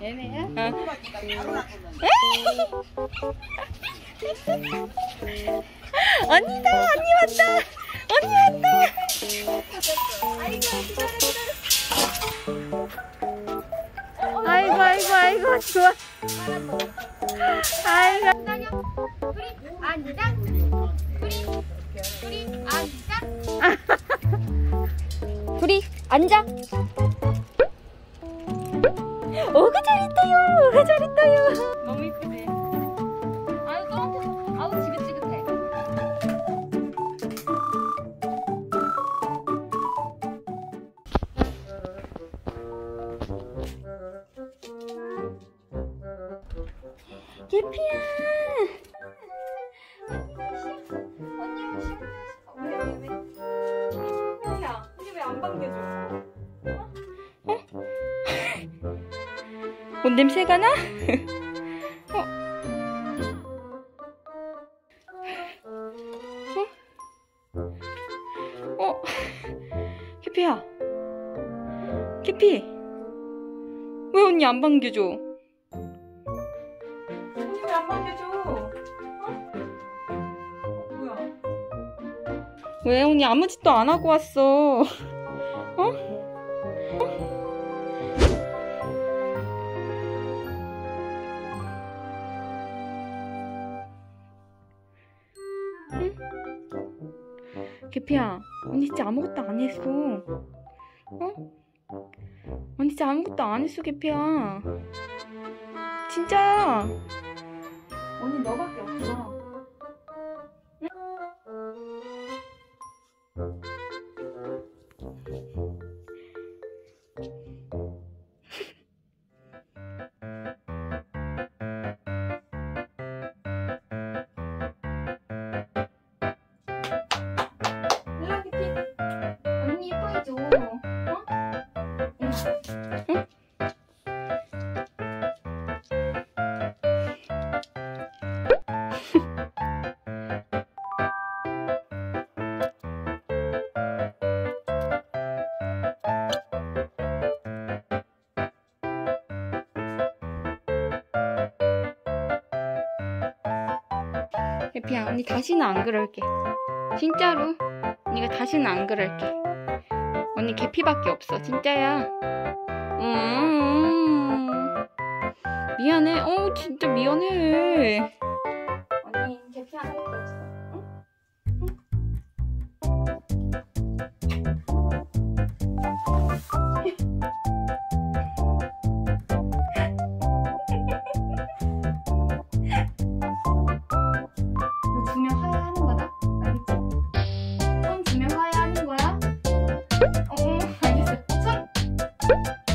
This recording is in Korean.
얘네야? 언니다 언니 왔다. 언니 왔다. 아이고 아이고 아이고. 좋아. 아이고. 앉아. 우리 우리. 둘이 앉아. 오그 잘했다요. 오그 잘했다요. 너무 이쁘지? 아유 너한테 아우 지긋지긋해. 개피야 야 옷 냄새가 나? 어? 어? 캐피야 캐피 왜 언니 안 반겨줘? 언니 왜 안 반겨줘? 어? 뭐야? 왜 언니 아무 짓도 안 하고 왔어 어? 개피야, 언니 진짜 아무것도 안 했어. 어? 언니 진짜 아무것도 안 했어, 개피야. 진짜. 언니 너밖에 없어. 개피야, 언니 다시는 안 그럴게. 진짜로. 언니가 다시는 안 그럴게. 언니 개피밖에 없어, 진짜야. 음. 미안해. 어, 진짜 미안해. 지면 화해하는 거다. 알겠지? 손 지면 화해하는 거야? 어 알겠어. 손